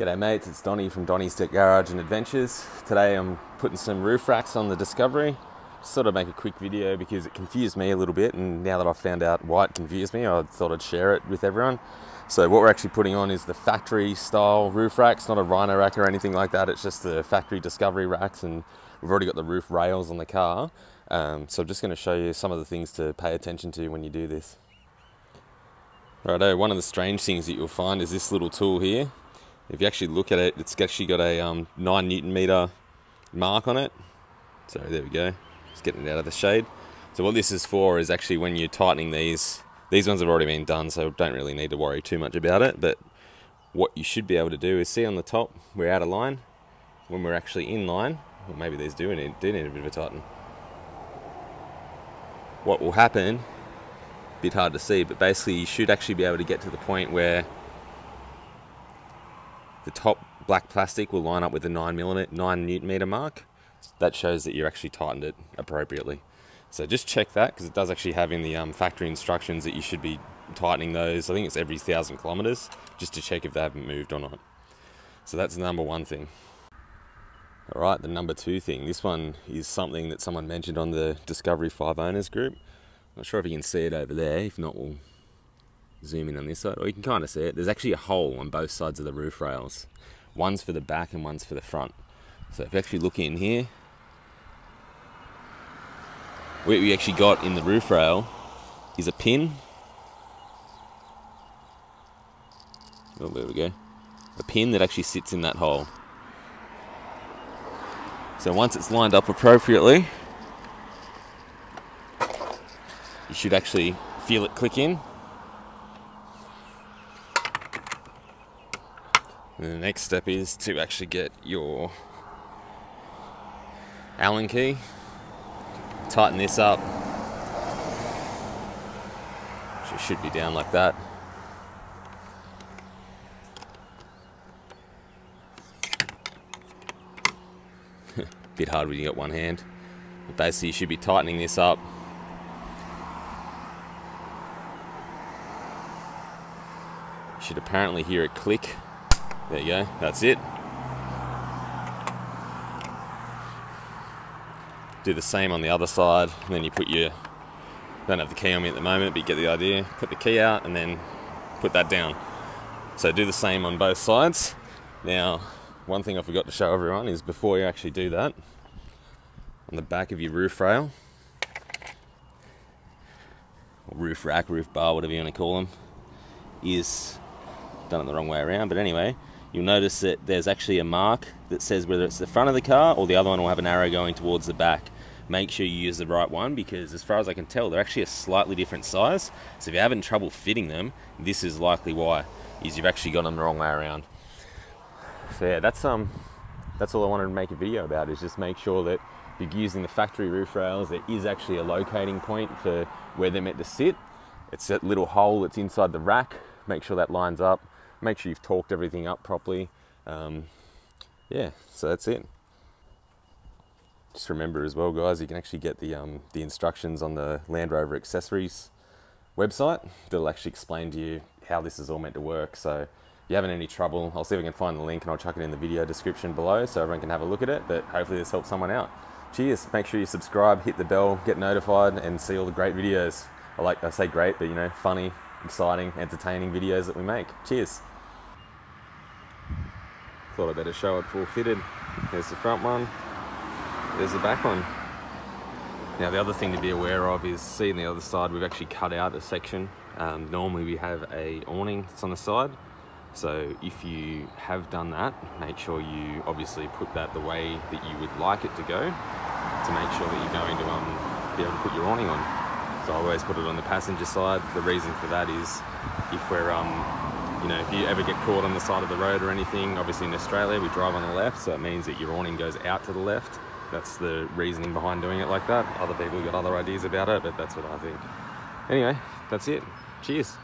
G'day mates, it's Donnie from Donnie's Tech Garage and Adventures. Today I'm putting some roof racks on the Discovery. Thought I'd make a quick video because it confused me a little bit and now that I've found out why it confused me, I thought I'd share it with everyone. So what we're actually putting on is the factory style roof racks, not a Rhino rack or anything like that. It's just the factory Discovery racks and we've already got the roof rails on the car. Um, so I'm just going to show you some of the things to pay attention to when you do this. Righto, one of the strange things that you'll find is this little tool here. If you actually look at it, it's actually got a um, 9 newton meter mark on it. So there we go, just getting it out of the shade. So what this is for is actually when you're tightening these, these ones have already been done, so don't really need to worry too much about it. But what you should be able to do is see on the top, we're out of line. When we're actually in line, well maybe these do need, do need a bit of a tighten. What will happen bit hard to see, but basically you should actually be able to get to the point where the top black plastic will line up with the 9 millimeter, 9 newton meter mark. That shows that you actually tightened it appropriately. So just check that because it does actually have in the um, factory instructions that you should be tightening those. I think it's every thousand kilometers just to check if they haven't moved or not. So that's the number one thing. All right, the number two thing. This one is something that someone mentioned on the Discovery 5 owners group. I'm Not sure if you can see it over there. If not, we'll zoom in on this side. Or you can kind of see it. There's actually a hole on both sides of the roof rails. One's for the back and one's for the front. So if you actually look in here, what we actually got in the roof rail is a pin. Oh, there we go. A pin that actually sits in that hole. So once it's lined up appropriately, you should actually feel it click in. And the next step is to actually get your Allen key, tighten this up. It should be down like that. Bit hard when you got one hand. But basically you should be tightening this up You should apparently hear it click. There you go, that's it. Do the same on the other side, and then you put your, don't have the key on me at the moment, but you get the idea. Put the key out and then put that down. So do the same on both sides. Now, one thing I forgot to show everyone is before you actually do that, on the back of your roof rail, roof rack, roof bar, whatever you want to call them, is done it the wrong way around, but anyway, you'll notice that there's actually a mark that says whether it's the front of the car or the other one will have an arrow going towards the back. Make sure you use the right one because as far as I can tell, they're actually a slightly different size. So if you're having trouble fitting them, this is likely why, is you've actually got them the wrong way around. So yeah, that's um, that's all I wanted to make a video about is just make sure that if you're using the factory roof rails, there is actually a locating point for where they're meant to sit. It's that little hole that's inside the rack. Make sure that lines up make sure you've torqued everything up properly. Um, yeah, so that's it. Just remember as well, guys, you can actually get the, um, the instructions on the Land Rover accessories website that'll actually explain to you how this is all meant to work. So if you're having any trouble, I'll see if I can find the link and I'll chuck it in the video description below so everyone can have a look at it. But hopefully this helps someone out. Cheers. Make sure you subscribe, hit the bell, get notified, and see all the great videos. I like I say great, but you know, funny, exciting, entertaining videos that we make. Cheers. Thought I'd better show it full fitted. There's the front one, there's the back one. Now the other thing to be aware of is, seeing the other side, we've actually cut out a section. Um, normally we have a awning that's on the side. So if you have done that, make sure you obviously put that the way that you would like it to go to make sure that you're going to um, be able to put your awning on. So I always put it on the passenger side. The reason for that is if we're um, you know, if you ever get caught on the side of the road or anything, obviously in Australia we drive on the left, so it means that your awning goes out to the left. That's the reasoning behind doing it like that. Other people got other ideas about it, but that's what I think. Anyway, that's it. Cheers.